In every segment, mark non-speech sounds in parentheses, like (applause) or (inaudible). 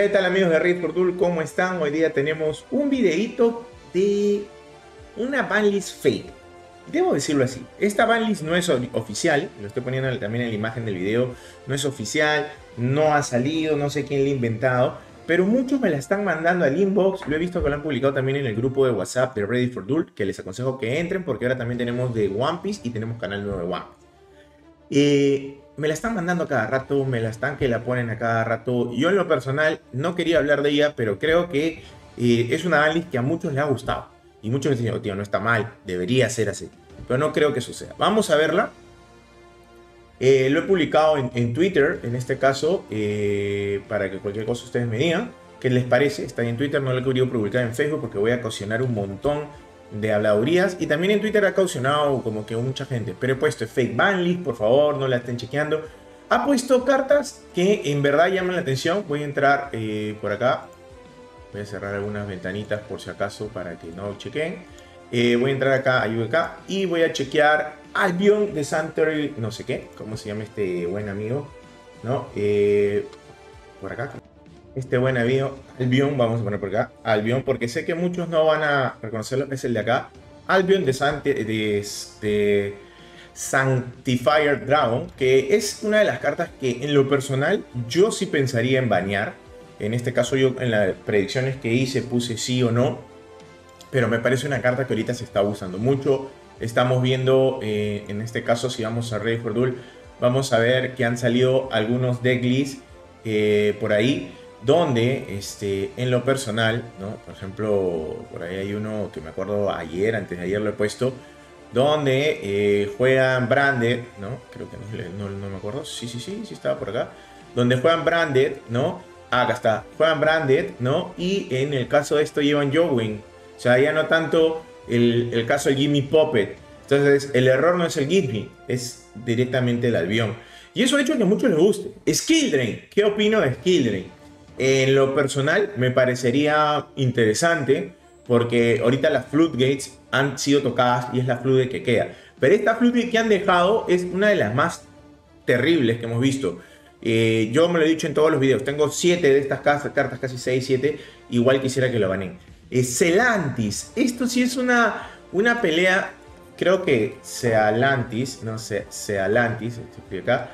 ¿Qué tal amigos de for Tool? ¿Cómo están? Hoy día tenemos un videito de una banlist fake. Debo decirlo así, esta banlist no es oficial, lo estoy poniendo también en la imagen del video, no es oficial, no ha salido, no sé quién la ha inventado, pero muchos me la están mandando al inbox, lo he visto que lo han publicado también en el grupo de WhatsApp de Ready for Duel, que les aconsejo que entren porque ahora también tenemos de One Piece y tenemos canal nuevo de One Piece. Eh, me la están mandando a cada rato, me la están que la ponen a cada rato. Yo en lo personal no quería hablar de ella, pero creo que eh, es una análisis que a muchos les ha gustado. Y muchos me dicen, oh, tío, no está mal, debería ser así. Pero no creo que suceda. Vamos a verla. Eh, lo he publicado en, Twitter, en este caso, eh, para que cualquier cosa ustedes me digan. ¿Qué les parece? Está en Twitter, no lo he querido publicar en Facebook porque voy a cocinar un montón de habladurías y también en Twitter ha caucionado como que mucha gente. Pero he puesto fake banlist, por favor, no la estén chequeando. Ha puesto cartas que en verdad llaman la atención. Voy a entrar eh, por acá. Voy a cerrar algunas ventanitas por si acaso para que no chequen. Eh, voy a entrar acá a UVK y voy a chequear Albion de Santorini, no sé qué, cómo se llama este buen amigo, ¿no? Eh, por acá, este buen amigo, Albion, vamos a poner por acá, Albion, porque sé que muchos no van a reconocerlo, es el de acá, Albion de, de, Sanctifier Dragon, que es una de las cartas que en lo personal yo sí pensaría en banear. En este caso yo en las predicciones que hice puse sí o no, pero me parece una carta que ahorita se está usando mucho. Estamos viendo, eh, en este caso si vamos a Ready for Duel, vamos a ver que han salido algunos decklists eh, por ahí donde este, en lo personal, ¿no? por ejemplo, por ahí hay uno que me acuerdo ayer, antes de ayer lo he puesto, donde eh, juegan Branded, ¿no? Creo que no, me acuerdo, sí, sí, sí, sí estaba por acá, donde juegan Branded, ¿no? Ah, acá está, juegan Branded, ¿no? Y en el caso de esto llevan Jowing, o sea, ya no tanto el, el caso del Gimme Puppet, entonces el error no es el Gimme, es directamente el Albion. Y eso ha hecho que a muchos les guste. Skill ¿qué opino de Skill Drain? En lo personal, me parecería interesante porque ahorita las floodgates han sido tocadas y es la floodgate que queda. Pero esta floodgate que han dejado es una de las más terribles que hemos visto. Eh, yo me lo he dicho en todos los videos. Tengo 7 de estas cartas, casi 6, 7. Igual quisiera que lo banen. Eh, Celantis. Esto sí es una, una pelea. Creo que Cealantis. No sé, Cealantis. acá.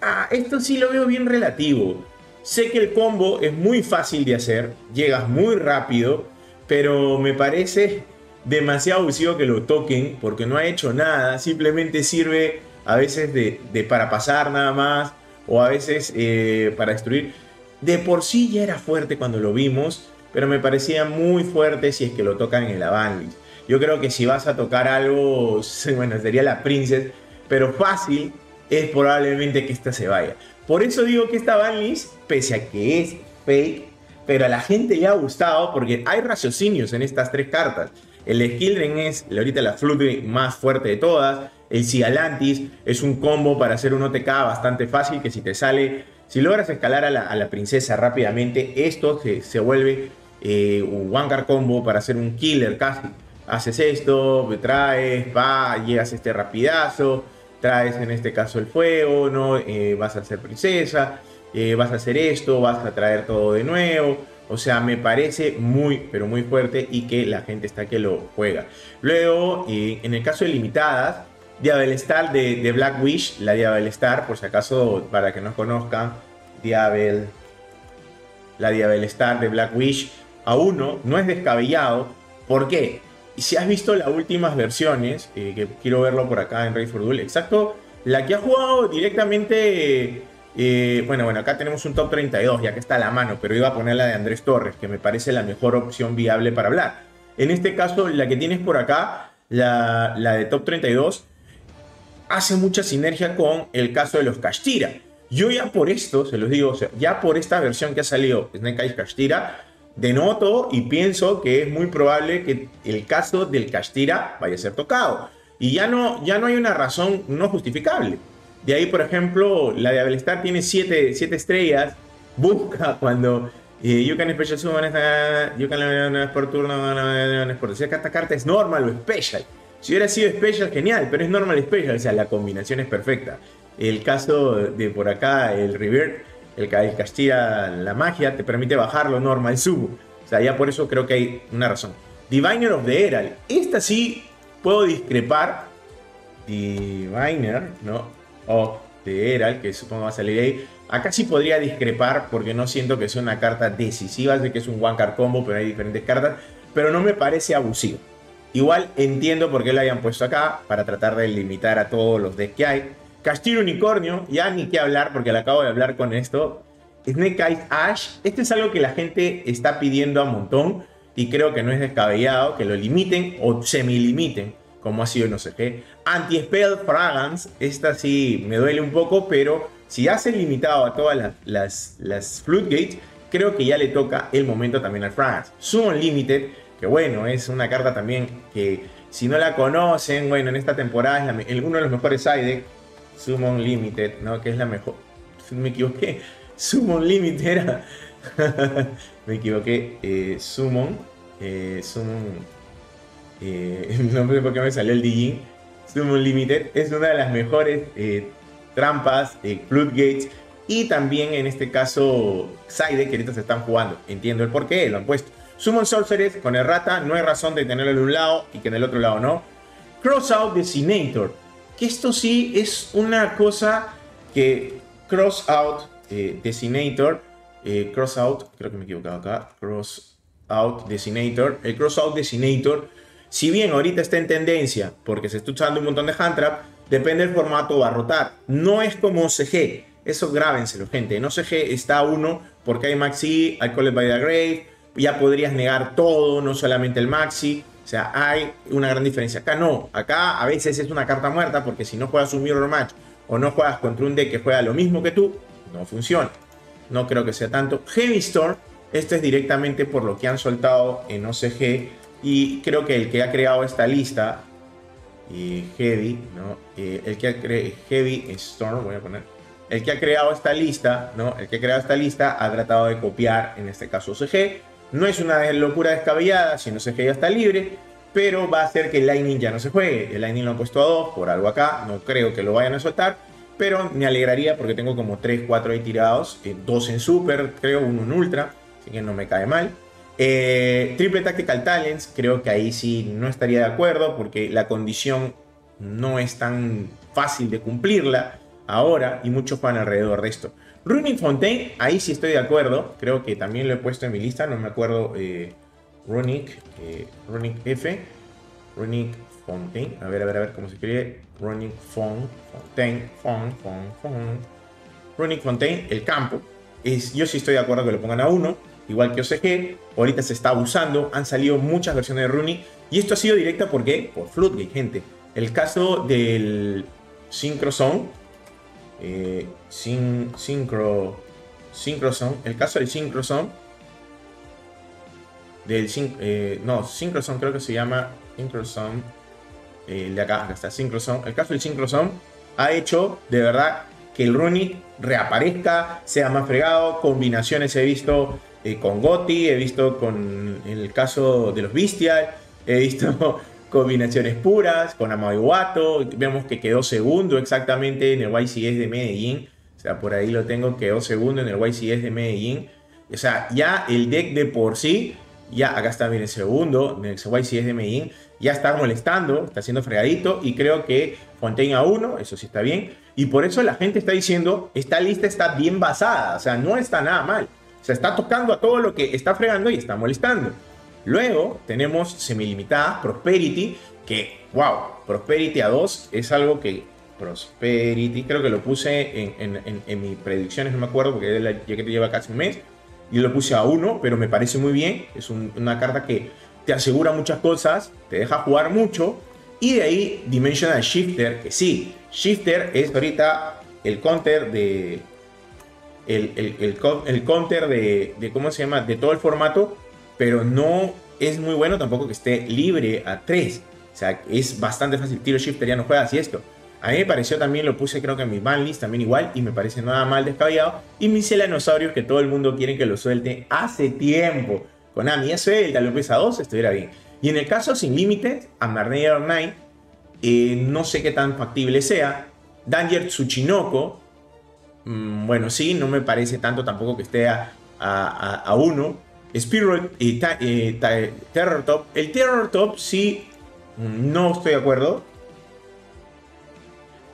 Ah, esto sí lo veo bien relativo. Sé que el combo es muy fácil de hacer, llegas muy rápido, pero me parece demasiado abusivo que lo toquen porque no ha hecho nada, simplemente sirve a veces de, para pasar nada más o a veces eh, para destruir. De por sí ya era fuerte cuando lo vimos, pero me parecía muy fuerte si es que lo tocan en la banlist. Yo creo que si vas a tocar algo, (laughs) bueno, sería la Princess, pero fácil es probablemente que esta se vaya. Por eso digo que esta banlist, pese a que es fake, pero a la gente le ha gustado porque hay raciocinios en estas tres cartas. El Skildren es ahorita la Flood más fuerte de todas. El Sigalantis es un combo para hacer un OTK bastante fácil que si te sale, si logras escalar a la, princesa rápidamente, esto se, vuelve eh, un one card combo para hacer un killer casi. Haces esto, traes, va, llegas este rapidazo traes en este caso el fuego, ¿no? Eh, vas a ser princesa, eh, vas a hacer esto, vas a traer todo de nuevo. O sea, me parece muy, pero muy fuerte y que la gente está que lo juega. Luego, eh, en el caso de limitadas, Diabel Star de, Black Wish, la Diabel Star, por si acaso, para que no conozcan, Diabel, la Diabel Star de Black Wish, a uno no es descabellado. ¿Por qué? Y si has visto las últimas versiones, eh, que quiero verlo por acá en Raid for Duel, exacto, la que ha jugado directamente, eh, bueno, bueno, acá tenemos un top 32, ya que está a la mano, pero iba a poner la de Andrés Torres, que me parece la mejor opción viable para hablar. En este caso, la que tienes por acá, la, de top 32, hace mucha sinergia con el caso de los Kashtira. Yo ya por esto, se los digo, ya por esta versión que ha salido Snake Eyes Kashtira, denoto y pienso que es muy probable que el caso del Castira vaya a ser tocado. Y ya no, ya no hay una razón no justificable. De ahí, por ejemplo, la de Abelstar tiene 7 estrellas. Busca cuando eh, can special summon you can vez por turno, por sea, que esta carta es normal o special. Si hubiera sido special, genial, pero es normal special, o sea, la combinación es perfecta. El caso de por acá, el River el, el Castilla la magia te permite bajarlo normal subo. O sea, ya por eso creo que hay una razón. Diviner of the Herald. Esta sí puedo discrepar. Diviner, ¿no? Of the Herald, que supongo va a salir ahí. Acá sí podría discrepar porque no siento que sea una carta decisiva. Sé que es un one card combo, pero hay diferentes cartas. Pero no me parece abusivo. Igual entiendo por qué lo hayan puesto acá, para tratar de limitar a todos los decks que hay. Castillo Unicornio, ya ni qué hablar porque le acabo de hablar con esto. Snake Eyes Ash, este es algo que la gente está pidiendo a montón y creo que no es descabellado que lo limiten o semi-limiten, como ha sido no sé qué. Anti-Spell Fragance, esta sí me duele un poco, pero si hace limitado a todas las, las, Floodgates, creo que ya le toca el momento también al Fragance. Summon Limited, que bueno, es una carta también que si no la conocen, bueno, en esta temporada es uno de los mejores side Summon Limited, ¿no? Que es la mejor. Me equivoqué. (laughs) Summon Limited era. (laughs) me equivoqué. Eh, Summon. Eh, Summon. Eh, no sé por qué me salió el Digin. Summon Limited es una de las mejores eh, trampas, floodgates y también en este caso Side que ahorita se están jugando. Entiendo el por qué, lo han puesto. Summon Sorceress con errata, no hay razón de tenerlo en un lado y que en el otro lado no. Crossout Designator, que esto sí es una cosa que Crossout eh, Designator, eh, Crossout, creo que me he equivocado acá, Crossout Designator, el Crossout Designator, si bien ahorita está en tendencia porque se está usando un montón de hand trap, depende del formato va a rotar. No es como OCG, eso grábenselo, gente. En OCG está uno porque hay Maxi, hay Call by the Grave, ya podrías negar todo, no solamente el Maxi. O sea, hay una gran diferencia. Acá no, acá a veces es una carta muerta porque si no juegas un Mirror Match o no juegas contra un deck que juega lo mismo que tú, no funciona. No creo que sea tanto. Heavy Storm, esto es directamente por lo que han soltado en OCG y creo que el que ha creado esta lista, y Heavy, ¿no? Eh, el que ha creado Heavy Storm, voy a poner, el que ha creado esta lista, ¿no? El que ha creado esta lista ha tratado de copiar, en este caso OCG, no es una locura descabellada, si no se ya está libre, pero va a hacer que el Lightning ya no se juegue. El Lightning lo han puesto a 2 por algo acá, no creo que lo vayan a soltar, pero me alegraría porque tengo como 3, 4 ahí tirados, 2 eh, en Super, creo, uno en Ultra, así que no me cae mal. Eh, triple Tactical Talents, creo que ahí sí no estaría de acuerdo porque la condición no es tan fácil de cumplirla ahora y muchos van alrededor de esto. Runic Fontaine, ahí sí estoy de acuerdo. Creo que también lo he puesto en mi lista. No me acuerdo. Eh, Runic, eh, Runic F. Runic Fontaine. A ver, a ver, a ver cómo se escribe. Runic Fontaine. Fon, Fon, Fon. Runic Fontaine, el campo. Es, yo sí estoy de acuerdo que lo pongan a uno. Igual que OCG. Ahorita se está usando. Han salido muchas versiones de Runic. Y esto ha sido directa porque por Floodgate, gente. El caso del Synchro eh, sin, Synchro, Synchrozone, el caso del Synchrozone, del eh, no, Synchrozone creo que se llama Synchrozone, eh, de acá, acá está el caso del Synchrozone ha hecho de verdad que el Runic reaparezca, sea más fregado, combinaciones he visto eh, con Gotti, he visto con el caso de los Bestial, he visto combinaciones puras con Amaguato. Vemos que quedó segundo exactamente en el YCS de Medellín. O sea, por ahí lo tengo, quedó segundo en el YCS de Medellín. O sea, ya el deck de por sí, ya acá está bien el segundo, en el YCS de Medellín, ya está molestando, está siendo fregadito y creo que Fontaine a uno, eso sí está bien. Y por eso la gente está diciendo, esta lista está bien basada, o sea, no está nada mal. Se está tocando a todo lo que está fregando y está molestando. Luego tenemos semilimitada, Prosperity, que, wow, Prosperity a 2 es algo que Prosperity, creo que lo puse en, en, mis predicciones, no me acuerdo, porque ya que te lleva casi un mes, y lo puse a 1, pero me parece muy bien, es una carta que te asegura muchas cosas, te deja jugar mucho, y de ahí Dimensional Shifter, que sí, Shifter es ahorita el counter de... El, el, counter de, de, ¿cómo se llama? De todo el formato, pero no es muy bueno tampoco que esté libre a 3. O sea, es bastante fácil. Tiro Shifter ya no juega así esto. A mí me pareció también, lo puse creo que en mi banlist también igual, y me parece nada mal descabellado. Y mi Celanosaurio, que todo el mundo quiere que lo suelte hace tiempo. Con Ami, ya suelta, lo pesa 2, estuviera bien. Y en el caso sin límites, Amarneer Online, eh, no sé qué tan factible sea. Danger Tsuchinoko, mm, bueno, sí, no me parece tanto tampoco que esté a, a, uno. Spirit y Terror Top. El Terror Top sí, no estoy de acuerdo.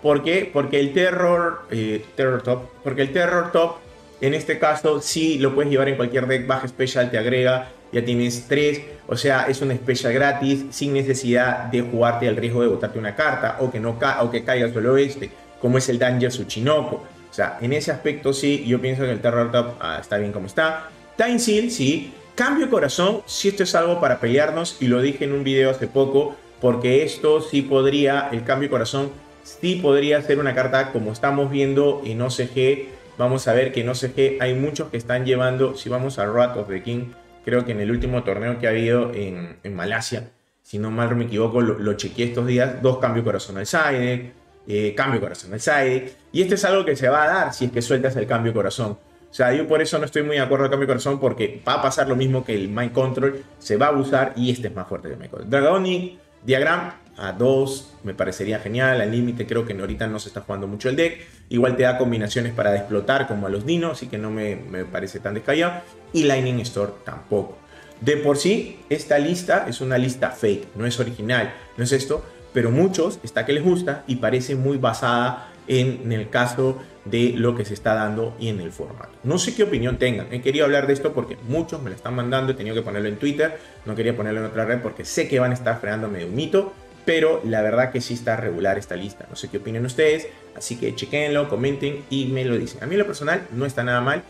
¿Por qué? Porque el Terror, eh, Terror Top, porque el Terror Top en este caso sí lo puedes llevar en cualquier deck, baja special, te agrega, ya tienes 3, o sea, es una special gratis sin necesidad de jugarte al riesgo de botarte una carta o que, no o que caiga solo este, como es el Danger Tsuchinoko. O sea, en ese aspecto sí, yo pienso que el Terror Top ah, está bien como está. Time Seal, sí. Cambio corazón, si esto es algo para pelearnos, y lo dije en un video hace poco, porque esto sí podría, el cambio corazón, sí podría ser una carta como estamos viendo en OCG. Vamos a ver que en OCG hay muchos que están llevando, si vamos a Rat of the King, creo que en el último torneo que ha habido en, Malasia, si no mal me equivoco, lo, chequeé estos días, dos cambio corazón al side, eh, cambio corazón al side. Y esto es algo que se va a dar si es que sueltas el cambio corazón. O sea, yo por eso no estoy muy de acuerdo con cambio corazón porque va a pasar lo mismo que el Mind Control, se va a abusar y este es más fuerte que el Mind Control. Dragonic, Diagram a 2 me parecería genial, al límite creo que ahorita no se está jugando mucho el deck, igual te da combinaciones para explotar como a los dinos, así que no me, me parece tan descallado, y Lightning Store tampoco. De por sí, esta lista es una lista fake, no es original, no es esto, pero muchos está que les gusta y parece muy basada en, el caso de lo que se está dando y en el formato. No sé qué opinión tengan. He querido hablar de esto porque muchos me lo están mandando. He tenido que ponerlo en Twitter. No quería ponerlo en otra red porque sé que van a estar fregándome de un mito. Pero la verdad que sí está regular esta lista. No sé qué opinan ustedes. Así que chequenlo, comenten y me lo dicen. A mí lo personal no está nada mal.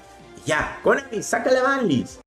Ya, Konami, saca la banlist.